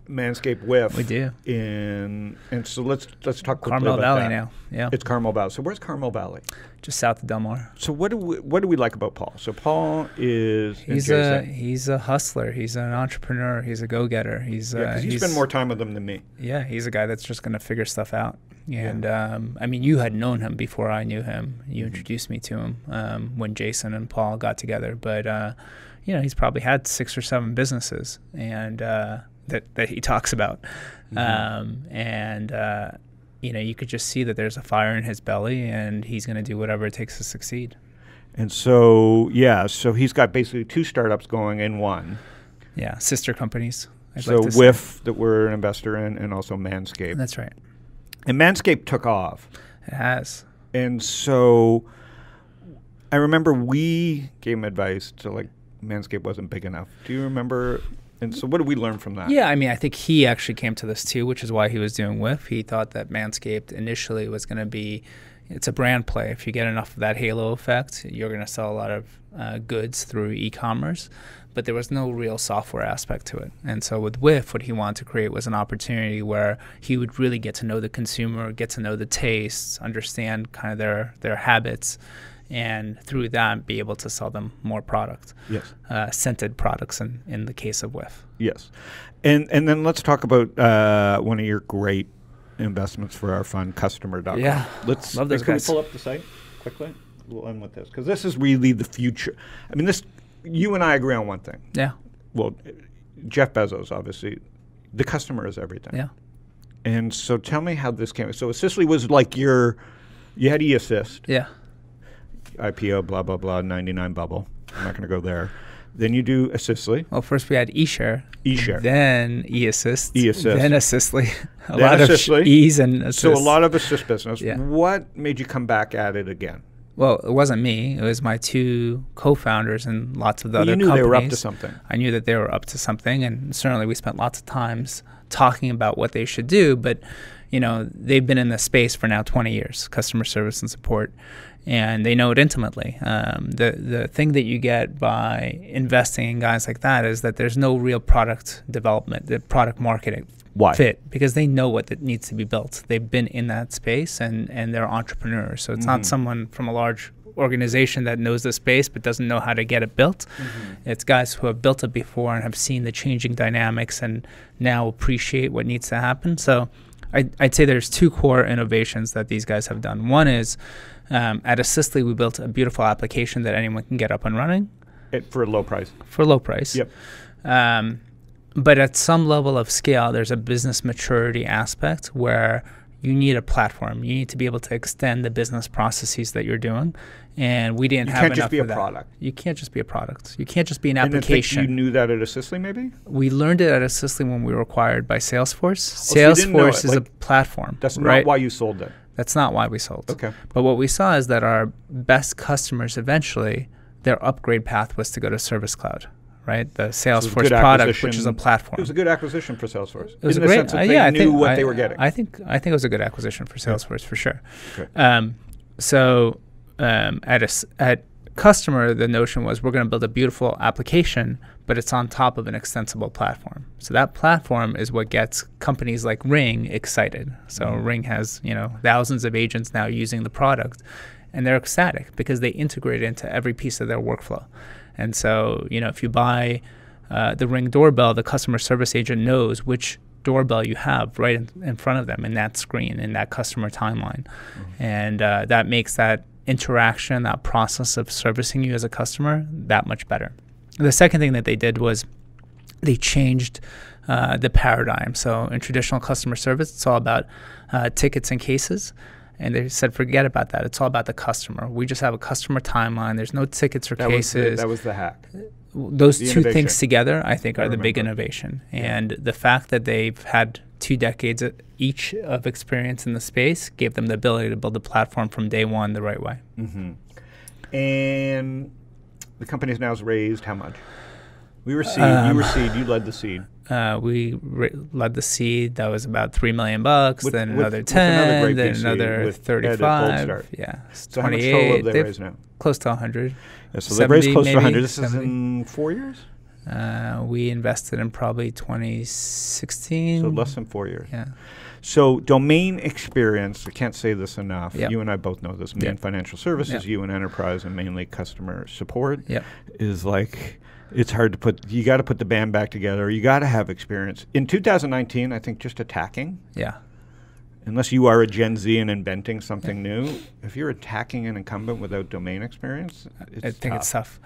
Manscaped Whiff. We do. in, and so let's let's talk quickly Carmel about Valley that. now, yeah, It's Carmel Valley. So where's Carmel Valley? just south of Del Mar. So what do we what do we like about Paul? So Paul is He's a he's a hustler. He's an entrepreneur. He's a go getter. He's yeah, uh, you he's spend more time with them than me. Yeah, he's a guy that's just going to figure stuff out. And um, I mean, you had known him before I knew him. Mm-hmm. You introduced me to him um, when Jason and Paul got together. But uh, you know, he's probably had six or seven businesses, and uh, that that he talks about. Mm-hmm. Um, and uh, you know, you could just see that there's a fire in his belly, and he's going to do whatever it takes to succeed. And so yeah, so he's got basically two startups going in one. Yeah, sister companies. I'd so like say. Whiff that we're an investor in, and also Manscaped. That's right. And Manscaped took off. It has. And so I remember we gave him advice to like Manscaped wasn't big enough. Do you remember? And so what did we learn from that? Yeah, I mean, I think he actually came to this too, which is why he was doing Whiff. He thought that Manscaped initially was going to be, it's a brand play. If you get enough of that halo effect, you're going to sell a lot of uh, goods through e-commerce. But there was no real software aspect to it. And so with Whiff, what he wanted to create was an opportunity where he would really get to know the consumer, get to know the tastes, understand kind of their their habits, and through that be able to sell them more products. Yes. uh, scented products in, in the case of Whiff. Yes. And and then let's talk about uh, one of your great investments for our fund, Kustomer.com. Yeah. Let's Love those can guys. we pull up the site quickly? We'll end with this because this is really the future. I mean, this you and I agree on one thing. Yeah. Well, Jeff Bezos, obviously, the customer is everything. Yeah. And so tell me how this came. So Sicily was like your, you had eAssist, Yeah. IPO, blah, blah, blah, 99 bubble. I'm not going to go there. Then you do Assistly, Well, first we had eShare, eShare. then eAssist, eAssist. then Assistly. A Then lot of Assistly. E's and assist. So a lot of assist business. Yeah. What made you come back at it again? Well, it wasn't me. It was my two co-founders and lots of the other you knew companies. they were up to something. I knew that they were up to something, and certainly we spent lots of times talking about what they should do. But you know, they've been in the space for now 20 years, customer service and support, and they know it intimately. Um, the the thing that you get by investing in guys like that is that there's no real product development, the product marketing Why? fit because they know what that needs to be built. They've been in that space and and they're entrepreneurs. So it's Mhm. not someone from a large organization that knows the space but doesn't know how to get it built. It's guys who have built it before and have seen the changing dynamics and now appreciate what needs to happen. So I, I'd say there's two core innovations that these guys have done. One is um, at Assistly, we built a beautiful application that anyone can get up and running It, for a low price. for low price. Yep. Um, but at some level of scale, there's a business maturity aspect where you need a platform. You need to be able to extend the business processes that you're doing, and we didn't You have can't just be a that. product. You can't just be a product. You can't just be an And application. you knew that at Assistly, maybe? we learned it at Assistly when we were acquired by Salesforce. so you know Salesforce it, is like, a platform, That's right? not why you sold it. That's not why we sold. Okay. But what we saw is that our best customers eventually, their upgrade path was to go to Service Cloud, right? The So it was a Salesforce product, which is a platform. It was a good acquisition for Salesforce. It was in a the great, sense that uh, they yeah. I knew think what I, they were getting. I think I think it was a good acquisition for Yeah. Salesforce for sure. Okay. Um, so um, at a at Kustomer, the notion was we're going to build a beautiful application, but it's on top of an extensible platform. So that platform is what gets companies like Ring excited. So Mhm. Ring has you know thousands of agents now using the product, and they're ecstatic because they integrate it into every piece of their workflow. And so you know if you buy uh, the Ring doorbell, the customer service agent knows which doorbell you have right in, in front of them in that screen in that customer timeline and uh, that makes that interaction that process of servicing you as a customer that much better the second thing that they did was they changed uh, the paradigm so in traditional customer service it's all about uh, tickets and cases and they said forget about that it's all about the customer we just have a customer timeline there's no tickets or that was, the, cases that was the hack. those The two innovation. things together, I think, I are the big innovation. Yeah. And the fact that they've had two decades e- each of experience in the space gave them the ability to build a platform from day one the right way. hmm And the company's now has raised how much? We were seed. you Um, were seed. You led the seed. Uh, we re- led the seed. That was about three million bucks. With- then with- another with another ten. great then another with Ed at thirty-five. Yeah, So how much twenty-eight. total have they They've raised now? close to hundred. Yeah, so they've raised 70 close to maybe, 100. This is in four years? Uh, we invested in probably 2016. So less than four years. Yeah. So domain experience, I can't say this enough. Yep. You and I both know this. Me Yep. in financial services, Yep. you in enterprise, and mainly customer support is like it's hard to put. You got to put the band back together. You got to have experience. In 2019, I think just attacking, Yeah. Unless you are a Gen Z and inventing something new, if you're attacking an incumbent without domain experience, it's I think tough. it's tough.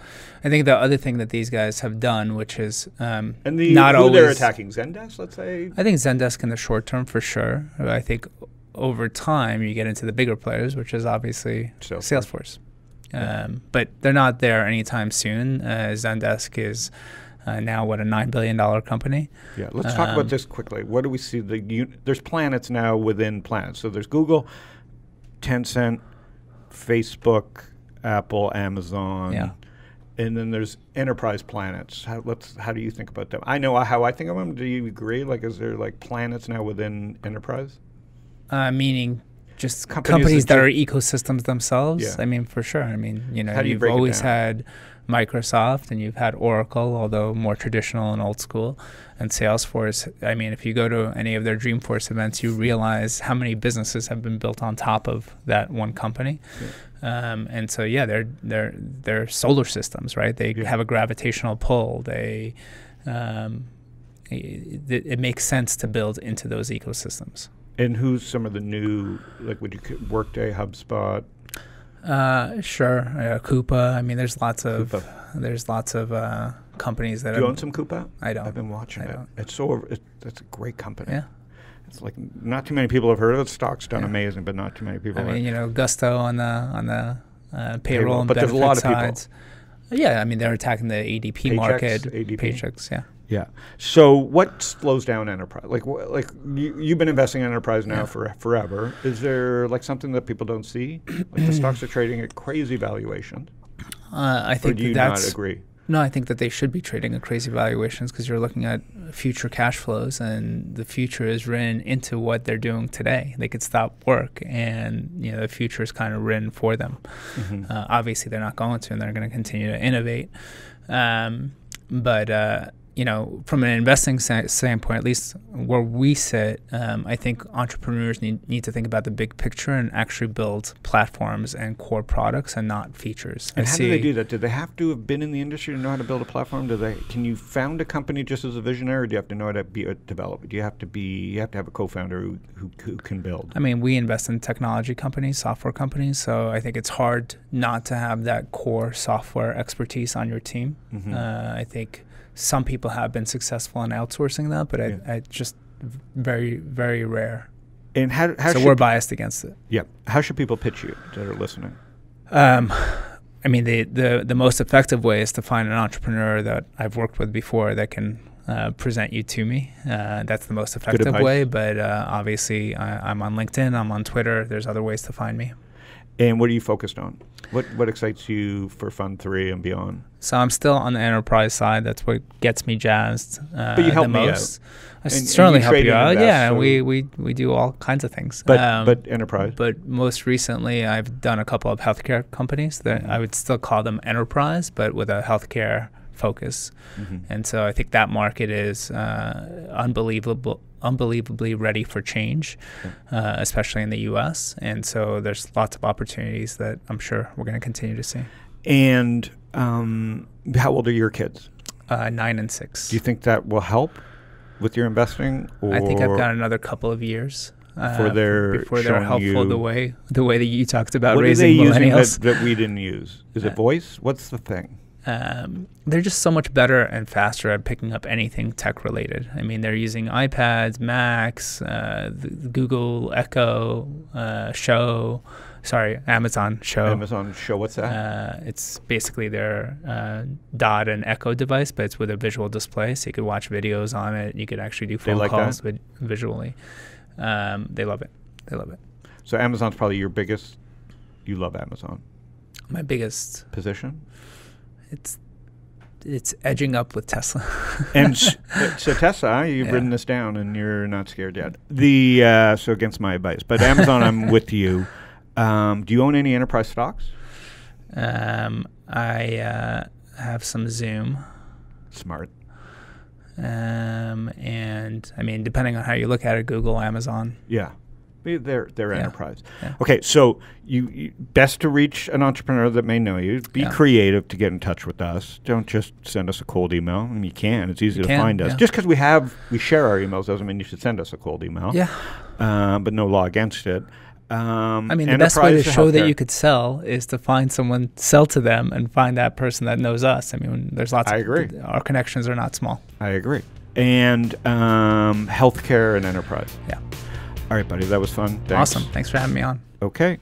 I think the other thing that these guys have done, which is um, And the not who always they're attacking Zendesk, let's say. I think Zendesk in the short term for sure. I think over time you get into the bigger players, which is obviously Salesforce. Salesforce. Um, but they're not there anytime soon. Uh, Zendesk is uh, now what a nine billion dollar company. Yeah, let's talk Um, about this quickly. What do we see? The there's planets now within planets. So there's Google, Tencent, Facebook, Apple, Amazon. Yeah. And then there's enterprise planets. How, let's, how do you think about them? I know how I think of them. Do you agree? Like, is there like planets now within enterprise? Uh, meaning just Companies companies, that that are ecosystems themselves. Yeah. I mean, for sure. I mean, you know, you it always had Microsoft and you've had Oracle, although more traditional and old school, and Salesforce. I mean, if you go to any of their Dreamforce events, you realize how many businesses have been built on top of that one company. Um, and so, yeah, they're they're they're solar systems, right? They Yeah. have a gravitational pull. They um, it, it makes sense to build into those ecosystems. And who's some of the new, like, would you Workday, HubSpot, Uh, sure. Uh, Coupa. I mean, there's lots of Coupa? there's lots of uh, companies that Do you own some Coupa? I don't. I've been watching I it. don't. It's so. It, it's a great company. Yeah. It's like not too many people have heard of it. Stock's done Yeah. amazing, but not too many people. I mean, you know, Gusto on the on the uh, payroll, Payroll, and but there's a lot of people. sides. Yeah, I mean, they're attacking the ADP Paychex, market. ADP. Paychex, yeah. Yeah. So what slows down enterprise? Like, like you, you've been investing in enterprise now Yeah. for forever. Is there like something that people don't see? Like the stocks are trading at crazy valuations. Uh, I Or think do you that not that's agree? no. I think that they should be trading at crazy valuations because you're looking at future cash flows, and the future is written into what they're doing today. They could stop work, and you know the future is kind of written for them. Mhm. Uh, obviously, they're not going to, and they're going to continue to innovate. Um, but uh, you know, from an investing standpoint, at least where we sit, um, I think entrepreneurs need, need to think about the big picture and actually build platforms and core products and not features. And I how do they do that? Do they have to have been in the industry to know how to build a platform? Do they? Can you found a company just as a visionary, or do you have to know how to be a developer? Do you have to be? You have to have a co-founder who who, who can build. I mean, we invest in technology companies, software companies, so I think it's hard not to have that core software expertise on your team. Mhm. Uh, I think some people have been successful in outsourcing that, but Yeah. I, I just very, very rare. and how, how so should we're biased against it. yeah? How should people pitch you that are listening? Um, I mean, the, the the most effective way is to find an entrepreneur that I've worked with before that can uh, present you to me. Uh, that's the most effective way. But uh, obviously, I, I'm on LinkedIn. I'm on Twitter. There's other ways to find me. And what are you focused on? What what excites you for Fund Three and beyond? So I'm still on the enterprise side. That's what gets me jazzed. Uh, But you help the me out. most. I And- and certainly you help you out. yeah, so- we, we we do all kinds of things. But Um, but enterprise. but most recently, I've done a couple of healthcare companies that. I would still call them enterprise, but with a healthcare focus. Mhm. And so I think that market is uh, unbelievable, unbelievably ready for change, uh, especially in the U.S. And so there's lots of opportunities that I'm sure we're going to continue to see. And um, how old are your kids? Uh, nine and six. Do you think that will help with your investing? Or I think I've got another couple of years uh, Before they're before they're helpful you- the way the way that you talked about raising millennials. that, that we didn't use? Is it Uh, voice? What's the thing? um, they're just so much better and faster at picking up anything tech related. I mean, they're using iPads, Macs, uh, Google Echo uh, Show, sorry, Amazon Show. Amazon show. What's that? Uh, it's basically their uh, Dot and Echo device, but it's with a visual display, so you could watch videos on it. You could actually do phone like calls with visually. Um, they love it. They love it. so Amazon's probably your biggest. You love Amazon My biggest, position. it's it's edging up with Tesla. And so Tesla, you've Yeah. written this down, and you're not scared yet. The uh, so against my advice, but Amazon, I'm with you. Um, do you own any enterprise stocks? Um, I uh, have some Zoom, Smart. um, and I mean, depending on how you look at it, Google, Amazon. Yeah. They- They're they're Yeah. enterprise. Yeah. Okay, so you, you best to reach an entrepreneur that may know you. Be Yeah. creative to get in touch with us. Don't just send us a cold email. I mean, you can. It's easy You to can, find us. Just because we have we share our emails doesn't mean you should send us a cold email. Yeah, Uh, but no law against it. Um, I mean, the best way to show that you could sell is to find someone, sell to them, and find that person that knows us. I mean, there's lots. I of, agree. Our connections are not small. I agree. And um, healthcare and enterprise. Yeah. All right, buddy. That was fun. Thanks. Awesome. Thanks for having me on. Okay.